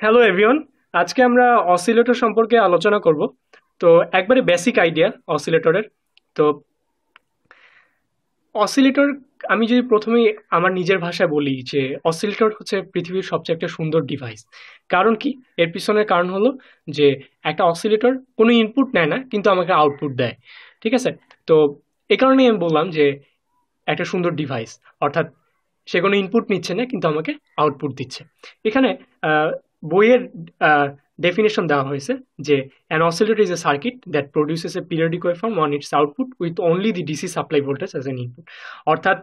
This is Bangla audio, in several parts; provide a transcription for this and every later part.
হ্যালো এভরিওয়ান আজকে আমরা অসিলেটর সম্পর্কে আলোচনা করব। তো একবারে বেসিক আইডিয়া অসিলেটরের তো অসিলেটর আমি যদি প্রথমেই আমার নিজের ভাষায় বলি যে অসিলেটর হচ্ছে পৃথিবীর সবচেয়ে একটা সুন্দর ডিভাইস কারণ কি? এর পিছনের কারণ হলো যে একটা অসিলেটর কোনো ইনপুট নেয় না, কিন্তু আমাকে আউটপুট দেয়। ঠিক আছে? তো এ কারণেই আমি বললাম যে একটা সুন্দর ডিভাইস অর্থাৎ সে কোনো ইনপুট নিচ্ছে না, কিন্তু আমাকে আউটপুট দিচ্ছে। এখানে বইয়ের ডেফিনেশন দেওয়া হয়েছে যে an oscillator is a circuit that produces a periodic waveform on its output with only the DC supply voltage as an input অর্থাৎ,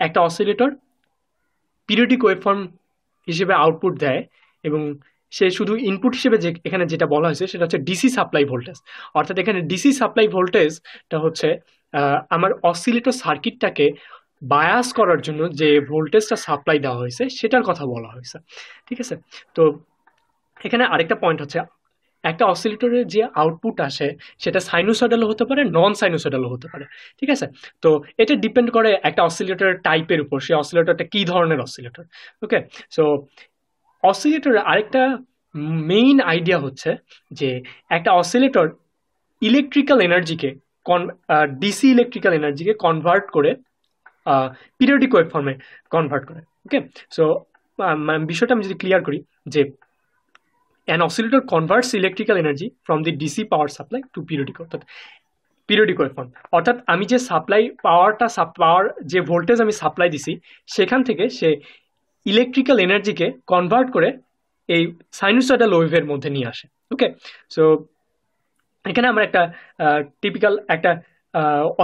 একটা অসিলেটর পিরিয়ডিক ওয়েভফর্ম হিসেবে আউটপুট দেয় এবং সে শুধু ইনপুট হিসেবে যে, এখানে যেটা বলা হয়েছে, সেটা হচ্ছে ডিসি সাপ্লাই ভোল্টেজ অর্থাৎ এখানে ডিসি সাপ্লাই ভোল্টেজটা হচ্ছে আমার অসিলেটর সার্কিটটাকে বায়াস করার জন্য যে ভোল্টেজটা সাপ্লাই দেওয়া হয়েছে, সেটার কথা বলা হয়েছে। ঠিক আছে? তো এখানে আরেকটা পয়েন্ট হচ্ছে, একটা অসিলেটরের যে আউটপুট আসে, সেটা সাইনোসয়েডালও হতে পারে নন সাইনোসয়েডালও হতে পারে। ঠিক আছে? তো এটা ডিপেন্ড করে একটা অসিলেটরের টাইপের উপর, সেই অসিলেটরটা কী ধরনের অসিলেটর ওকে সো অসিলেটরের আরেকটা মেইন আইডিয়া হচ্ছে যে, একটা অসিলেটর ইলেকট্রিক্যাল এনার্জিকে কন ডিসি ইলেকট্রিক্যাল এনার্জিকে কনভার্ট করে পিরিয়ডিক ওয়েব ফর্মে কনভার্ট করে ওকে সো বিষয়টা আমি যদি ক্লিয়ার করি যে an oscillator converts electrical energy from the DC power supply to periodic অর্থাৎ পিরিয়ডিক ওয়েব ফর্ম অর্থাৎ আমি যে সাপ্লাই পাওয়ারটা পাওয়ার যে ভোল্টেজ আমি সাপ্লাই দিছি, সেখান থেকে সে ইলেকট্রিক্যাল এনার্জিকে কনভার্ট করে এই সাইনোসয়েডাল ওয়েভের মধ্যে নিয়ে আসে ওকে সো এখানে আমরা একটা টিপিক্যাল একটা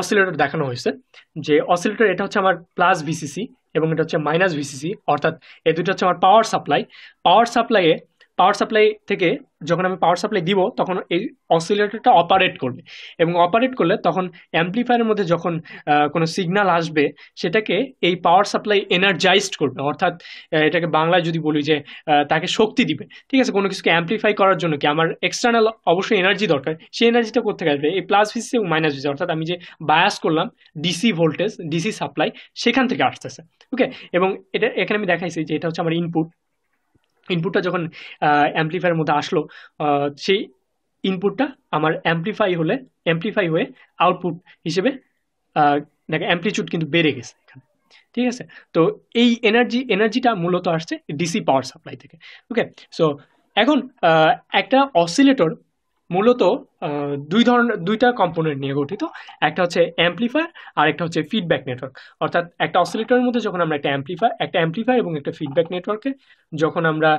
অসিলেটর দেখানো হয়েছে, যে অসিলেটর এটা হচ্ছে আমার প্লাস ভিসিসি এবং এটা হচ্ছে মাইনাস ভিসিসি অর্থাৎ এ দুটো হচ্ছে আমার পাওয়ার সাপ্লাই পাওয়ার সাপ্লাইয়ে পাওয়ার সাপ্লাই থেকে যখন আমি পাওয়ার সাপ্লাই দিব, তখন এই অসিলেটরটা অপারেট করবে। এবং অপারেট করলে তখন অ্যাম্পলিফায়ারের মধ্যে যখন কোনো সিগনাল আসবে, সেটাকে এই পাওয়ার সাপ্লাই এনার্জাইজড করবে। অর্থাৎ এটাকে বাংলায় যদি বলি যে তাকে শক্তি দিবে। ঠিক আছে? কোনো কিছুকে অ্যাম্পলিফাই করার জন্য কি? আমার এক্সটার্নাল অবশ্যই এনার্জি দরকার। সেই এনার্জিটা করতে আসবে? এই প্লাস ভিসি এবং মাইনাস ভিসি অর্থাৎ আমি যে বায়াস করলাম ডিসি ভোল্টেজ ডিসি সাপ্লাই সেখান থেকে আসতেছে। ওকে এবং এটা, এখানে আমি দেখাইছি যে এটা হচ্ছে আমার ইনপুট ইনপুটটা যখন অ্যাম্পলিফায়ারের মধ্যে আসলো সেই ইনপুটটা আমার অ্যাম্পলিফাই হলে অ্যাম্পলিফাই হয়ে আউটপুট হিসেবে দেখ অ্যাম্পলিচিউড কিন্তু বেড়ে গেছে এখানে, ঠিক আছে? তো এই এনার্জি এনার্জিটা মূলত আসছে ডিসি পাওয়ার সাপ্লাই থেকে ওকে সো এখন একটা অসিলেটর মূলত দুই ধরনের দুইটা কম্পোনেন্ট নিয়ে গঠিত। একটা হচ্ছে অ্যাম্পলিফায়ার আর একটা হচ্ছে ফিডব্যাক নেটওয়ার্ক অর্থাৎ একটা অসিলেটরের মধ্যে যখন আমরা একটা অ্যাম্পলিফায়ার একটা অ্যাম্পলিফায়ার এবং একটা ফিডব্যাক নেটওয়ার্কে যখন আমরা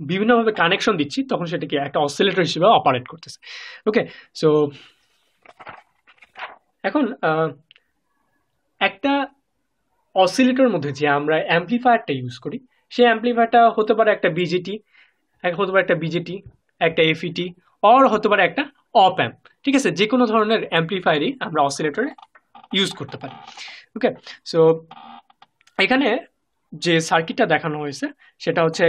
বিভিন্নভাবে কানেকশন দিচ্ছি, তখন সেটাকে একটা অসিলেটর হিসেবে অপারেট করতেছে। ওকে সো এখন একটা অসিলেটরের মধ্যে যে আমরা অ্যাম্পলিফায়ারটা ইউজ করি, সেই অ্যাম্পলিফায়ারটা হতে পারে একটা বিজেটি হতে পারে একটা বিজেটি একটা এফিটি অর হতে পারে একটা অপ অ্যাম্প ঠিক আছে? যে কোনো ধরনের অ্যাম্পলিফায়ারই আমরা অসিলেটরে ইউজ করতে পারি। ওকে সো এখানে যে সার্কিটটা দেখানো হয়েছে, সেটা হচ্ছে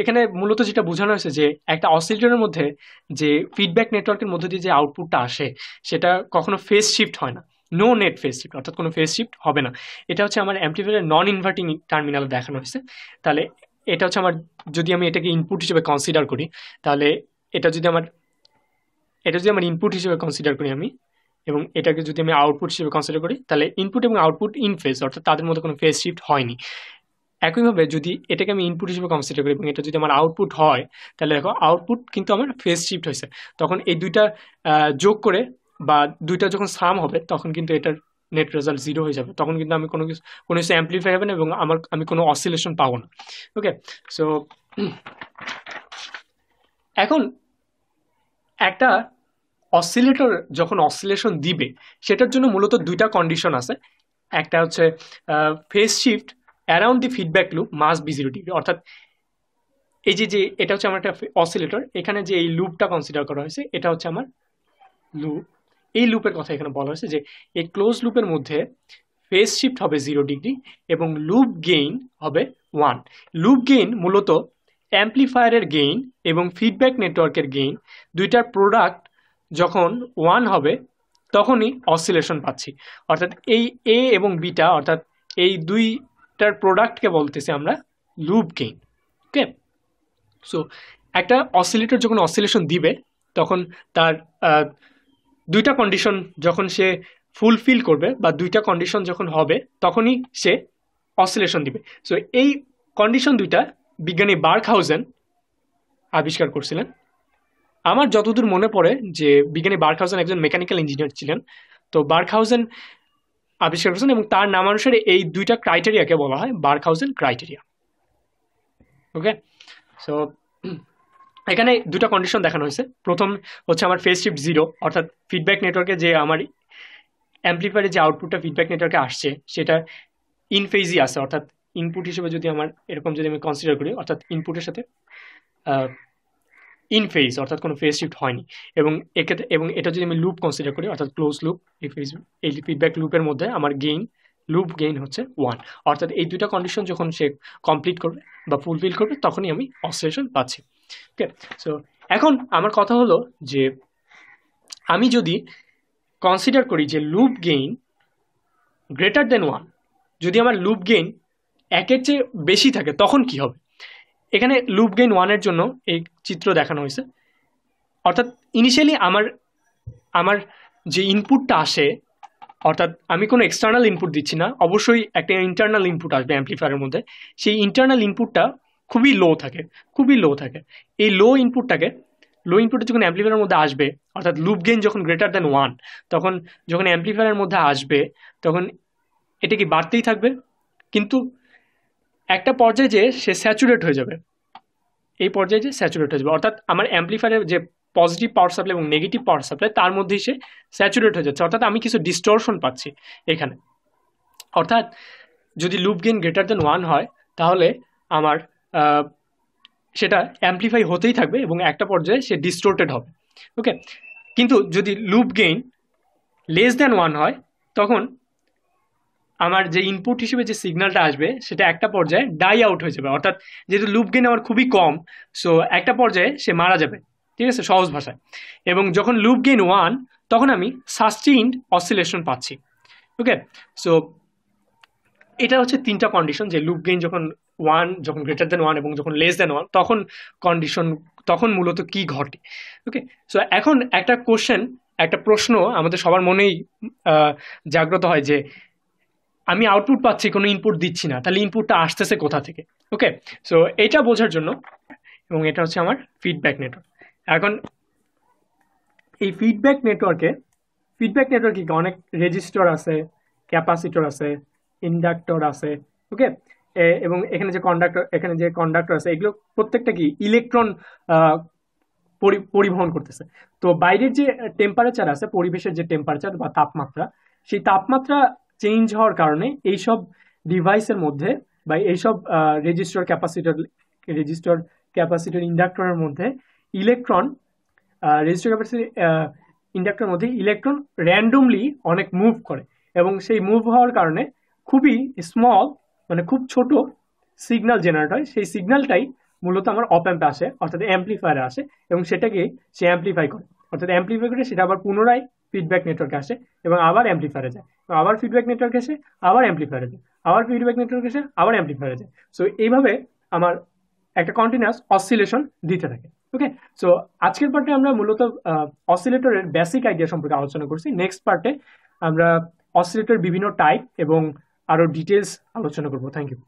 এখানে মূলত যেটা বোঝানো হয়েছে যে একটা অসিলেটরের মধ্যে যে ফিডব্যাক নেটওয়ার্কের মধ্যে দিয়ে যে আউটপুটটা আসে, সেটা কখনো ফেস শিফট হয় না। নো নেট ফেস শিফট অর্থাৎ কোনো ফেস শিফট হবে না। এটা হচ্ছে আমার অ্যাম্পলিফায়ারের নন ইনভার্টিং টার্মিনাল দেখানো হয়েছে। তাহলে এটা হচ্ছে আমার, যদি আমি এটাকে ইনপুট হিসেবে কনসিডার করি, তাহলে এটা যদি আমার, এটা যদি আমার ইনপুট হিসেবে কনসিডার করি আমি, এবং এটাকে যদি আমি আউটপুট হিসেবে কনসিডার করি, তাহলে ইনপুট এবং আউটপুট ইন ফেস অর্থাৎ তাদের মধ্যে কোনো ফেস শিফট হয়নি। একইভাবে যদি এটাকে আমি ইনপুট হিসেবে কনসিডার করি এবং এটা যদি আমার আউটপুট হয়, তাহলে দেখো আউটপুট কিন্তু আমার ফেস শিফট হয়েছে। তখন এই দুইটা যোগ করে বা দুইটা যখন সাম হবে, তখন কিন্তু এটার নেট রেজাল্ট জিরো হয়ে যাবে। তখন কিন্তু আমি কোনো কিছু কোনো কিছু অ্যাম্পলিফাই হবে না এবং আমার, আমি কোনো অসিলেশন পাবো না। ওকে সো এখন একটা অসিলেটর যখন অসিলেশন দিবে, সেটার জন্য মূলত দুইটা কন্ডিশন আছে। একটা হচ্ছে phase shift around the feedback loop must be zero degree অর্থাৎ এই যে যে এটা হচ্ছে আমার একটা অসিলেটর এখানে যে এই লুপটা কনসিডার করা হয়েছে, এটা হচ্ছে আমার লুপ এই লুপের কথা এখানে বলা হয়েছে যে এই ক্লোজ লুপের মধ্যে ফেস শিফট হবে জিরো ডিগ্রি এবং লুপ গেইন হবে ওয়ান লুপ গেইন মূলত অ্যাম্পলিফায়ারের গেইন এবং ফিডব্যাক নেটওয়ার্কের গেইন দুইটার প্রোডাক্ট যখন ওয়ান হবে তখনই অসিলেশন পাচ্ছি। অর্থাৎ এই এ এবং বিটা অর্থাৎ এই দুইটার প্রোডাক্টকে বলতেছি আমরা লুপ গেইন ওকে সো একটা অসিলেটর যখন অসিলেশন দিবে, তখন তার দুইটা কন্ডিশন যখন সে ফুলফিল করবে বা দুইটা কন্ডিশন যখন হবে, তখনই সে অসিলেশন দিবে। সো এই কন্ডিশন দুইটা বিজ্ঞানী বার্ক বার্কহাউজেন আবিষ্কার করছিলেন। আমার যতদূর মনে পড়ে যে বিজ্ঞানী বার্কহাউজেন একজন মেকানিক্যাল ইঞ্জিনিয়ার ছিলেন, তো বার্ক বার্কহাউজেন আবিষ্কার করেছেন এবং তার নামানুসারে এই দুইটা ক্রাইটেরিয়াকে বলা হয় বার্কহাউজেন ক্রাইটেরিয়া ওকে সো এখানে দুটো কন্ডিশন দেখানো হয়েছে। প্রথম হচ্ছে আমার ফেস শিফট জিরো অর্থাৎ ফিডব্যাক নেটওয়ার্কে যে আমার অ্যাম্পলিফায়ারে যে আউটপুটটা ফিডব্যাক নেটওয়ার্কে আসছে, সেটা ইন ফেজই আছে। অর্থাৎ ইনপুট হিসেবে যদি আমার এরকম যদি আমি কনসিডার করি, অর্থাৎ ইনপুটের সাথে ইন ফেজ অর্থাৎ কোনো ফেজ শিফট হয়নি। এবং এক্ষেত্রে, এবং এটা যদি আমি লুপ কনসিডার করি, অর্থাৎ ক্লোজ লুপ এই ফেজ এই ফিডব্যাক লুপের মধ্যে আমার গেইন লুপ গেইন হচ্ছে ওয়ান অর্থাৎ এই দুটা কন্ডিশন যখন সে কমপ্লিট করবে বা ফুলফিল করবে, তখনই আমি অসিলেশন পাচ্ছি। ওকে সো এখন আমার কথা হলো যে আমি যদি কনসিডার করি যে loop gain greater than one যদি আমার লুপ গেইন একের চেয়ে বেশি থাকে, তখন কি হবে? এখানে লুপ গেইন ওয়ানের জন্য এই চিত্র দেখানো হয়েছে। অর্থাৎ ইনিশিয়ালি আমার আমার যে ইনপুটটা আসে, অর্থাৎ আমি কোনো এক্সটার্নাল ইনপুট দিচ্ছি না, অবশ্যই একটা ইন্টারনাল ইনপুট আসবে অ্যাম্পলিফায়ারের মধ্যে। সেই ইন্টারনাল ইনপুটটা খুবই লো থাকে, খুবই লো থাকে। এই লো ইনপুটটাকে লো ইনপুটটা যখন অ্যাম্পলিফায়ারের মধ্যে আসবে, অর্থাৎ লুপ গেইন যখন গ্রেটার দ্যান ওয়ান তখন যখন অ্যাম্পলিফায়ারের মধ্যে আসবে, তখন এটা কি বাড়তেই থাকবে? কিন্তু একটা পর্যায়ে যে সে স্যাচুরেট হয়ে যাবে, এই পর্যায়ে যে স্যাচুরেট হয়ে যাবে, অর্থাৎ আমার অ্যাম্পলিফায়ারের যে পজিটিভ পাওয়ার সাপ্লাই এবং নেগেটিভ পাওয়ার সাপ্লাই তার মধ্যেই সে স্যাচুরেট হয়ে যাচ্ছে। অর্থাৎ আমি কিছু ডিস্টরশন পাচ্ছি এখানে। অর্থাৎ যদি loop gain greater than one হয়, তাহলে আমার সেটা অ্যাম্পলিফাই হতেই থাকবে এবং একটা পর্যায়ে সে ডিস্টোর্টেড হবে। ওকে কিন্তু যদি loop gain less than one হয়, তখন আমার যে ইনপুট হিসেবে যে সিগন্যালটা আসবে, সেটা একটা পর্যায়ে ডাই আউট হয়ে যাবে। অর্থাৎ যেহেতু লুপ গেইন আমার খুবই কম সো একটা পর্যায়ে সে মারা যাবে। ঠিক আছে? সহজ ভাষায়। এবং যখন লুপ গেইন ওয়ান তখন আমি সাস্টেইনড অসিলেশন পাচ্ছি। ওকে সো এটা হচ্ছে তিনটা কন্ডিশন যে লুপ গেইন যখন ওয়ান যখন গ্রেটার দেন ওয়ান এবং যখন লেস দেন ওয়ান তখন কন্ডিশন তখন মূলত কি ঘটে? ওকে সো এখন একটা কোশ্চেন একটা প্রশ্ন আমাদের সবার মনেই জাগ্রত হয় যে, আমি আউটপুট পাচ্ছি, কোনো ইনপুট দিচ্ছি না, তাহলে ইনপুটটা আসতেছে কোথা থেকে? ওকে সো এটা বোঝার জন্য, এবং এটা হচ্ছে আমার ফিডব্যাক নেটওয়ার্ক এখন, এই ফিডব্যাক নেটওয়ার্কে ফিডব্যাক নেটওয়ার্কে অনেক রেজিস্টর আছে ক্যাপাসিটর আছে ইন্ডাক্টর আছে ওকে এবং এখানে যে কন্ডাক্টর এখানে যে কন্ডাক্টর আছে, এগুলো প্রত্যেকটা কি ইলেকট্রন পরিবহন করতেছে। তো বাইরের যে টেম্পারেচার আছে, পরিবেশের যে টেম্পারেচার বা তাপমাত্রা, সেই তাপমাত্রা চেঞ্জ হওয়ার কারণে এইসব ডিভাইসের মধ্যে বা এইসব রেজিস্টর ক্যাপাসিটর রেজিস্টর ক্যাপাসিটর ইন্ডাক্টরের মধ্যে ইলেকট্রন রেজিস্টর ক্যাপাসিটি ইন্ডাক্টরের মধ্যে ইলেকট্রন র্যান্ডমলি অনেক মুভ করে। এবং সেই মুভ হওয়ার কারণে খুবই স্মল মানে খুব ছোট সিগন্যাল জেনারেট হয়। সেই সিগন্যালটাই মূলত আমার অপ অ্যাম্পে আসে, অর্থাৎ অ্যাম্পলিফায়ারে আসে এবং সেটাকে সে অ্যাম্পলিফাই করে। অর্থাৎ অ্যাম্পলিফাই করে সেটা আবার পুনরায় ফিডব্যাক নেটওয়ার্কে আসে এবং আবার অ্যাম্পলিফায়ারে যায়। আবার ফিডব্যাক নেটওয়ার্ক এসে, আবার অ্যাম্পলিফায়ারে যায়। আবার ফিডব্যাক নেটওয়ার্ক এসে, আবার অ্যাম্পলিফায়ারে যায়। সো এইভাবে আমার একটা কন্টিনিউয়াস অসিলেশন দিতে থাকে। ওকে সো আজকের পার্টে আমরা মূলত অসিলেটরের বেসিক আইডিয়া সম্পর্কে আলোচনা করছি। নেক্সট পার্টে আমরা অসিলেটর বিভিন্ন টাইপ এবং আরও ডিটেলস আলোচনা করব। Thank you